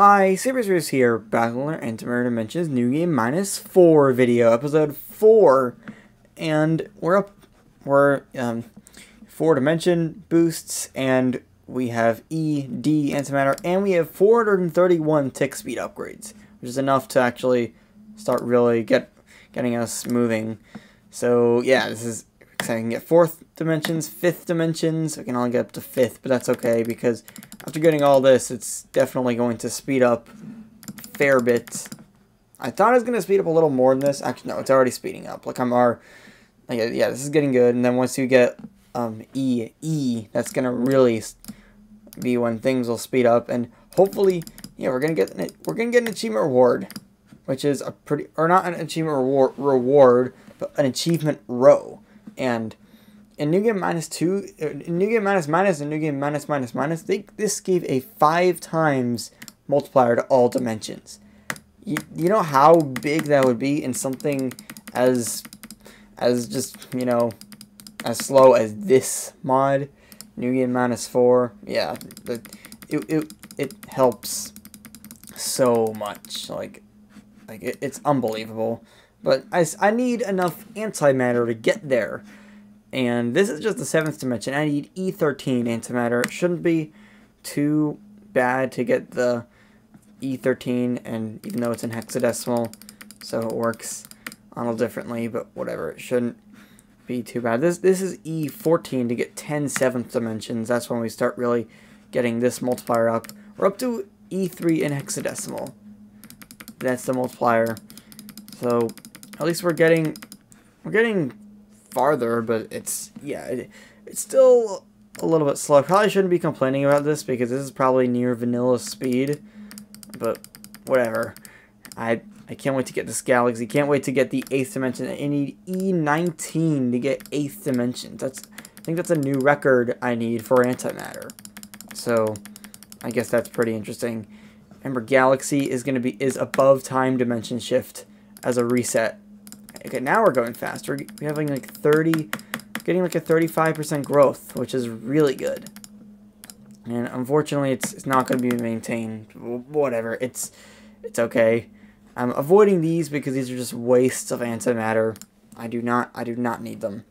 Hi, SuperSpruce here, our Antimatter Dimensions New Game Minus 4 video, episode 4. And we're up, we're, um, 4 dimension boosts, and we have E, D, antimatter, and we have 431 tick speed upgrades, which is enough to actually start really get getting us moving. So, yeah, this is exciting. We can get fourth dimensions, fifth dimensions. I can only get up to fifth, but that's okay because after getting all this, it's definitely going to speed up fair bit. I thought it was going to speed up a little more than this. Actually, no, it's already speeding up. Like, I'm our, like, yeah, this is getting good. And then once you get um, E, E, that's going to really be when things will speed up. And hopefully, yeah, we're going to get, an, we're going to get an achievement reward, which is a pretty, or not an achievement reward, reward but an achievement row. And in New Game Minus 2, er, in New Game Minus Minus, and New Game Minus Minus Minus, they, this gave a 5 times multiplier to all dimensions. You, you know how big that would be in something as, as just, you know, as slow as this mod, New Game Minus 4, yeah, it, it, it helps so much, like, like it, it's unbelievable. But I, I need enough antimatter to get there. And this is just the seventh dimension. I need E13 antimatter. It shouldn't be too bad to get the E13, and even though it's in hexadecimal, so it works a little differently, but whatever. It shouldn't be too bad. This this is E14 to get 10 seventh dimensions. That's when we start really getting this multiplier up. We're up to E3 in hexadecimal. That's the multiplier. So at least we're getting we're getting farther, but it's yeah, it, it's still a little bit slow. Probably shouldn't be complaining about this because this is probably near vanilla speed, but whatever. I I can't wait to get this galaxy. Can't wait to get the eighth dimension. I need E19 to get eighth dimension. That's I think that's a new record I need for antimatter. So I guess that's pretty interesting. Remember, galaxy is gonna be is above time dimension shift as a reset. Okay, now we're going fast. We're having like 30, getting like a 35% growth, which is really good. And unfortunately, it's, it's not going to be maintained. Whatever, it's it's okay. I'm avoiding these because these are just wastes of antimatter. I do not I do not need them.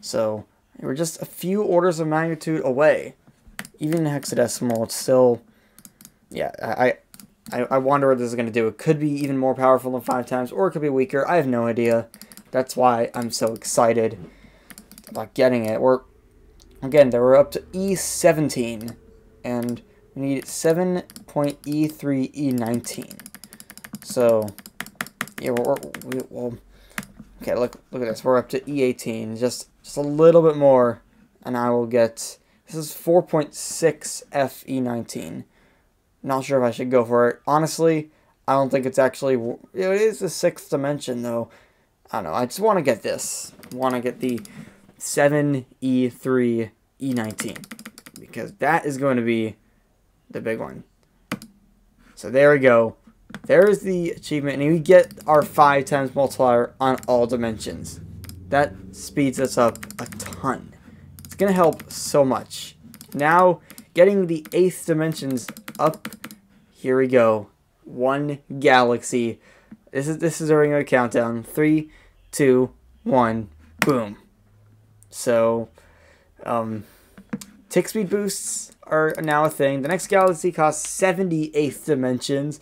So we're just a few orders of magnitude away. Even in hexadecimal, it's still yeah. I I, I wonder what this is going to do. It could be even more powerful than five times, or it could be weaker. I have no idea. That's why I'm so excited about getting it. We're, again, they were up to E17, and we need 7.E3, E19. So, yeah, we're, we, well, okay, look, look at this. We're up to E18, just, just a little bit more, and I will get, this is 4.6 FE19. Not sure if I should go for it. Honestly, I don't think it's actually... It is the sixth dimension, though. I don't know. I just want to get this. want to get the 7E3 E19. Because that is going to be the big one. So there we go. There is the achievement. And we get our 5 times multiplier on all dimensions. That speeds us up a ton. It's going to help so much. Now, getting the 8th dimensions up. Here we go. One galaxy. This is this is a countdown. Three, two, one, boom. So, um, tick speed boosts are now a thing. The next galaxy costs 78th dimensions.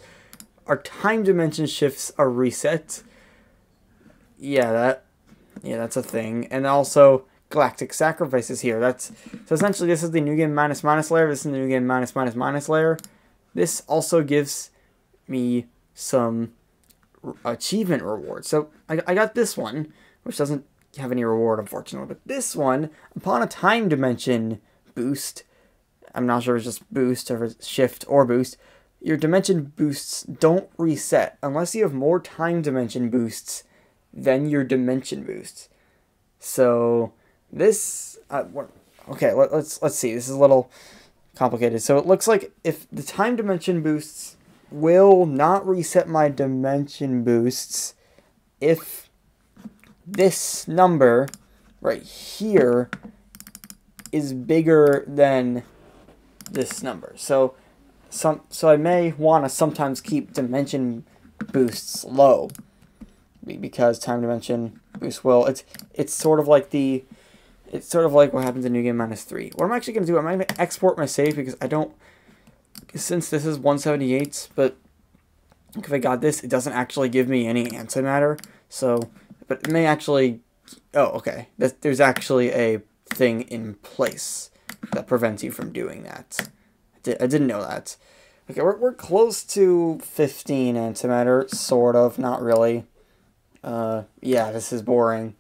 Our time dimension shifts are reset. Yeah, that yeah, that's a thing. And also galactic sacrifices here. That's so essentially this is the new game minus minus layer. This is the new game minus minus minus layer. This also gives me some achievement rewards. So I, I got this one, which doesn't have any reward unfortunately, but this one, upon a time dimension boost, I'm not sure if it's just boost or shift or boost, your dimension boosts don't reset unless you have more time dimension boosts than your dimension boosts. So this, uh, okay, let, let's let's see. This is a little complicated. So it looks like if the time dimension boosts will not reset my dimension boosts if this number right here is bigger than this number. So some so I may want to sometimes keep dimension boosts low because time dimension boost will it's it's sort of like the it's sort of like what happens in new game minus three. What I'm actually gonna do, I'm gonna export my save because I don't since this is 178, but if I got this, it doesn't actually give me any antimatter. So, but it may actually. Oh, okay. There's actually a thing in place that prevents you from doing that. I didn't know that. Okay, we're, we're close to 15 antimatter, sort of, not really. Uh, yeah, this is boring.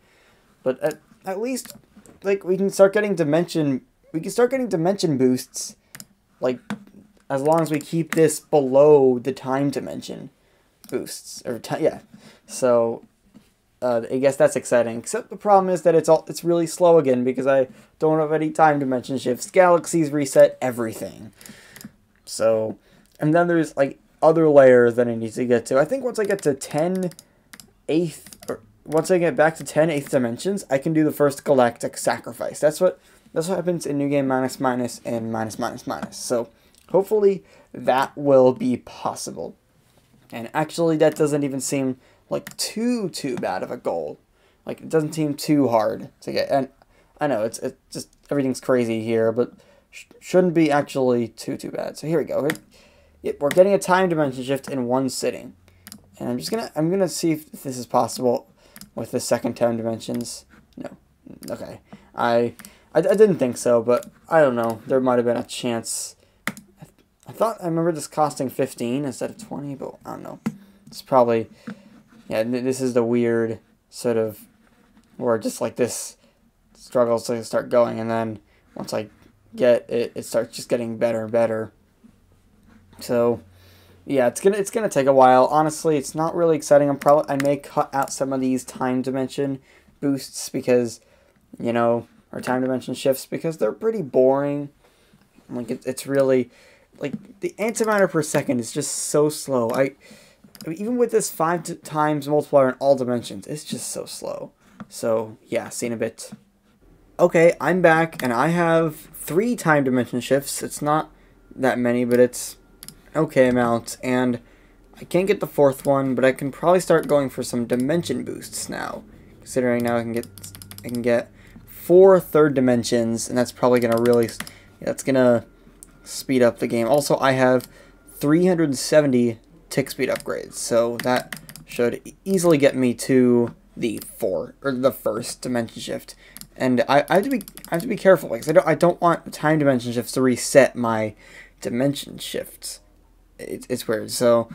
But at, at least, like, we can start getting dimension, we can start getting dimension boosts, like, as long as we keep this below the time dimension boosts, or, time yeah. So, uh, I guess that's exciting. Except the problem is that it's all it's really slow again because I don't have any time dimension shifts. Galaxies reset everything. So, and then there's like other layers that I need to get to. I think once I get to 10 eighth, or once I get back to 10 eighth dimensions, I can do the first galactic sacrifice. That's what that's what happens in New Game Minus Minus and Minus Minus Minus. So, hopefully that will be possible. And actually, that doesn't even seem like too too bad of a goal. Like it doesn't seem too hard to get. And I know it's it's just everything's crazy here, but sh shouldn't be actually too too bad. So here we go. We're, we're getting a time dimension shift in one sitting, and I'm just gonna I'm gonna see if this is possible with the second time dimensions. No, okay. I I, I didn't think so, but I don't know. There might have been a chance. I, I thought I remember this costing 15 instead of 20, but I don't know. It's probably yeah, this is the weird sort of where just like this struggles to start going, and then once I get it, it starts just getting better and better. So, yeah, it's gonna it's gonna take a while. Honestly, it's not really exciting. I'm probably I may cut out some of these time dimension boosts because, you know, or time dimension shifts because they're pretty boring. Like it, it's really like the antimatter per second is just so slow. I I mean, even with this five times multiplier in all dimensions, it's just so slow. So, yeah, seen a bit. Okay, I'm back, and I have three time dimension shifts. It's not that many, but it's okay amount, and I can't get the fourth one, but I can probably start going for some dimension boosts now. Considering now I can get I can get four third dimensions, and that's probably gonna really that's gonna speed up the game. Also, I have 370 tick speed upgrades. So that should easily get me to the four or the first dimension shift. And I, I have to be I have to be careful because I don't I don't want time dimension shifts to reset my dimension shifts. It, it's weird. So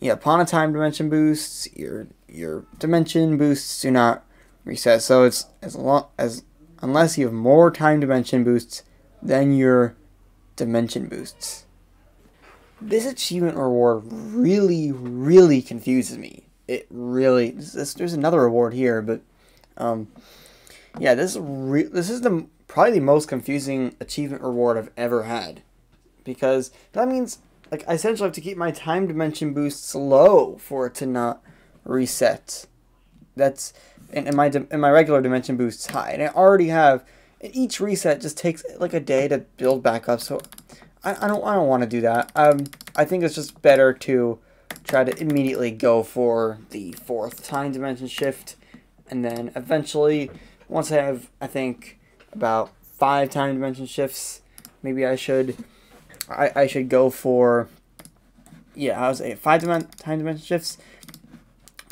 yeah, upon a time dimension boosts, your your dimension boosts do not reset. So it's as long as unless you have more time dimension boosts than your dimension boosts this achievement reward really, really confuses me. It really. This, there's another reward here, but um, yeah, this re- this is the probably the most confusing achievement reward I've ever had, because that means like I essentially have to keep my time dimension boosts low for it to not reset. That's and, my and my regular dimension boosts high, and I already have. And each reset just takes like a day to build back up, so I, I don't I don't want to do that. Um, I think it's just better to try to immediately go for the fourth time dimension shift, and then eventually, once I have I think about five time dimension shifts, maybe I should I, I should go for yeah I was a five time dimension shifts.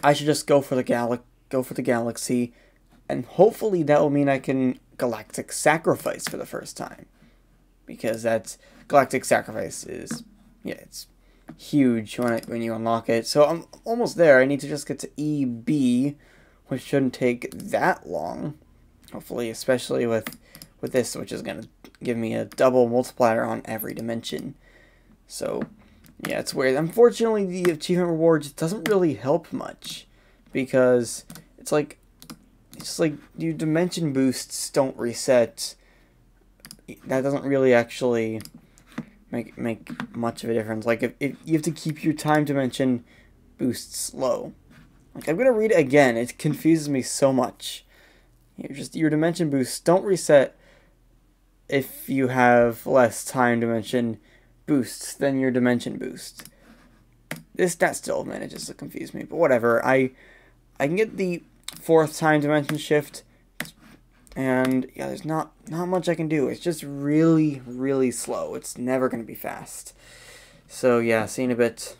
I should just go for the gal go for the galaxy, and hopefully that will mean I can galactic sacrifice for the first time, because that's Galactic Sacrifice is, yeah, it's huge when, it, when you unlock it. So I'm almost there. I need to just get to EB, which shouldn't take that long. Hopefully, especially with, with this, which is going to give me a double multiplier on every dimension. So, yeah, it's weird. Unfortunately, the achievement rewards doesn't really help much. Because it's like, it's like, your dimension boosts don't reset. That doesn't really actually make make much of a difference. Like if, if you have to keep your time dimension boosts low. Like I'm gonna read it again. It confuses me so much. Just your dimension boosts don't reset if you have less time dimension boosts than your dimension boost. This that still manages to confuse me, but whatever. I I can get the fourth time dimension shift, and yeah, there's not not much I can do. It's just really really slow. It's never gonna be fast. So yeah, seeing a bit.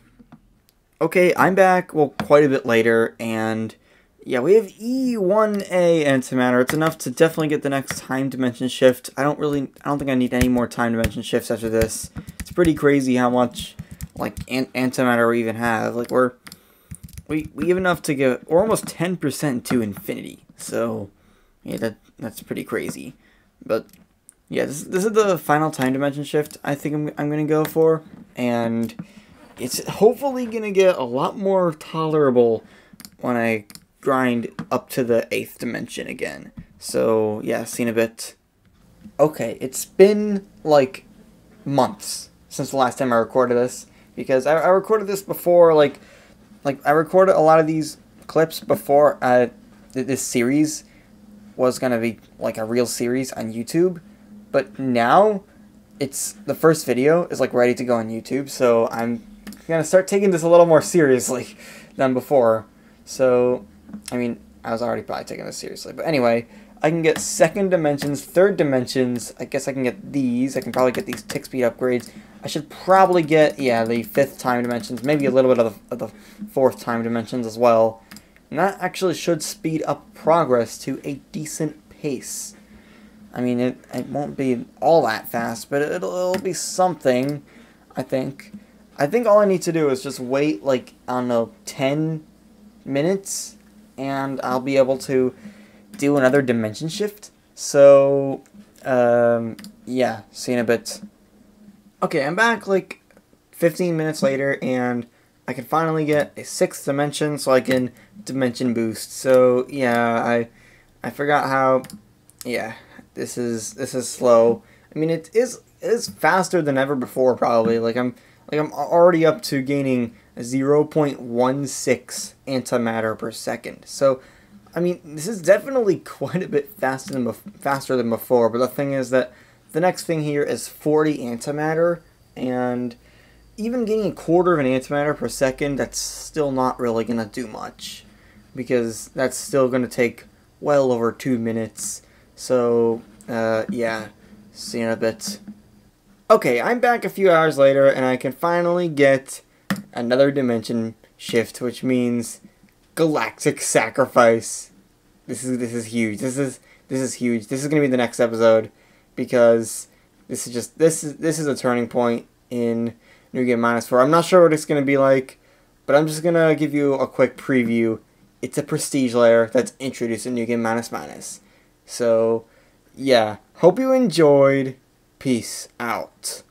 Okay, I'm back. Well, quite a bit later, and yeah, we have E1A antimatter. It's enough to definitely get the next time dimension shift. I don't really, I don't think I need any more time dimension shifts after this. It's pretty crazy how much, like, antimatter we even have. Like, we're, we, we have enough to get, we're almost 10% to infinity. So, yeah, that that's pretty crazy. But, yeah, this, this is the final time dimension shift I think I'm, I'm going to go for. And it's hopefully going to get a lot more tolerable when I grind up to the eighth dimension again. So, yeah, seen a bit. Okay, it's been like months since the last time I recorded this because I, I recorded this before, like, like I recorded a lot of these clips before uh, this series was gonna be like a real series on YouTube, but now it's the first video is like ready to go on YouTube, so I'm gonna start taking this a little more seriously than before. So I mean, I was already probably taking this seriously. But anyway, I can get second dimensions, third dimensions. I guess I can get these. I can probably get these tick speed upgrades. I should probably get, yeah, the fifth time dimensions. Maybe a little bit of the, of the fourth time dimensions as well. And that actually should speed up progress to a decent pace. I mean, it, it won't be all that fast, but it'll, it'll be something, I think. I think all I need to do is just wait, like, I don't know, 10 minutes and I'll be able to do another dimension shift. So, um, yeah, see in a bit. Okay, I'm back like 15 minutes later, and I can finally get a sixth dimension so I can dimension boost. So, yeah, I I forgot how, yeah, this is, this is slow. I mean, it is, it is faster than ever before, probably. Like, I'm, like, I'm already up to gaining 0.16 antimatter per second. So, I mean, this is definitely quite a bit faster than faster than before. But the thing is that the next thing here is 40 antimatter, and even getting a quarter of an antimatter per second, that's still not really gonna do much, because that's still gonna take well over two minutes. So, uh, yeah, see you in a bit. Okay, I'm back a few hours later, and I can finally get another dimension shift, which means galactic sacrifice. This is this is huge. This is this is huge. This is gonna be the next episode because this is just this is this is a turning point in New Game Minus Four. I'm not sure what it's gonna be like, but I'm just gonna give you a quick preview. It's a prestige layer that's introduced in New Game Minus Minus. So, yeah. Hope you enjoyed. Peace out.